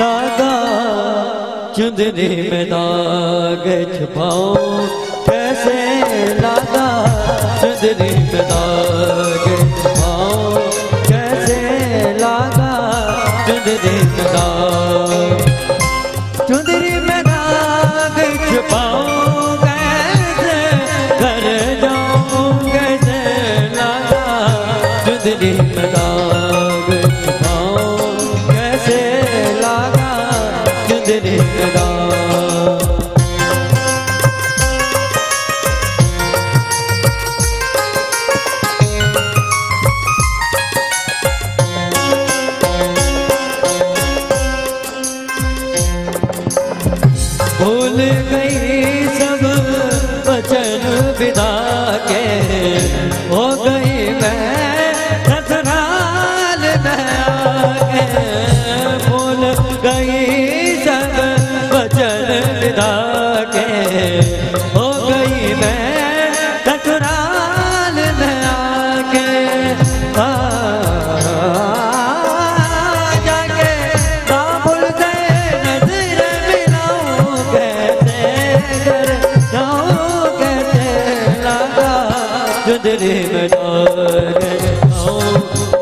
लादा चुंदने में दाग छुपाऊं। कैसे लादा चुंदने में दाग कदर मना रहा हूँ।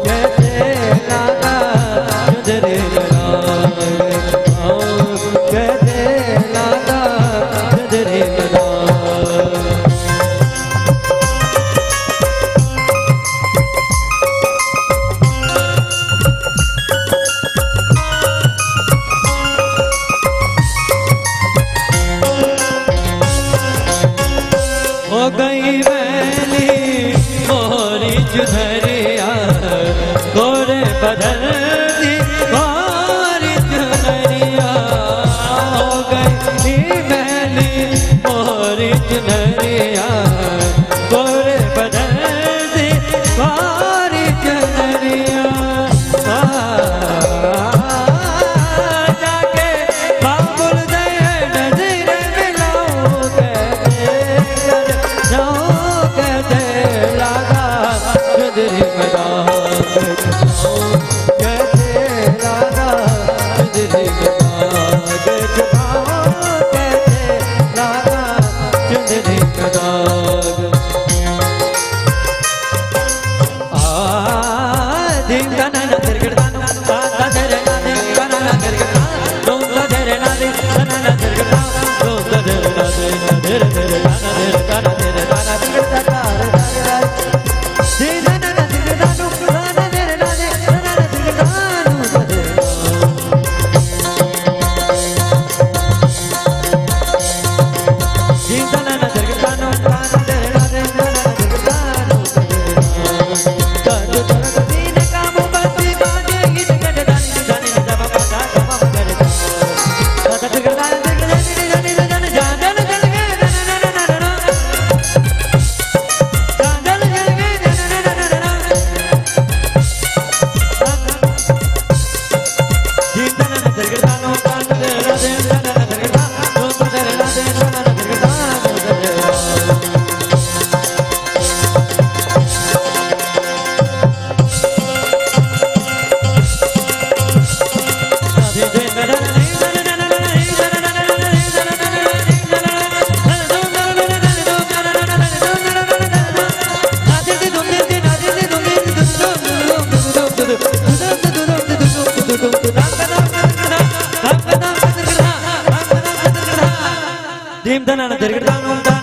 तोरे बदल नरिया हो गई। मेरी मोरी चुनरिया जय டீம் தான் நான்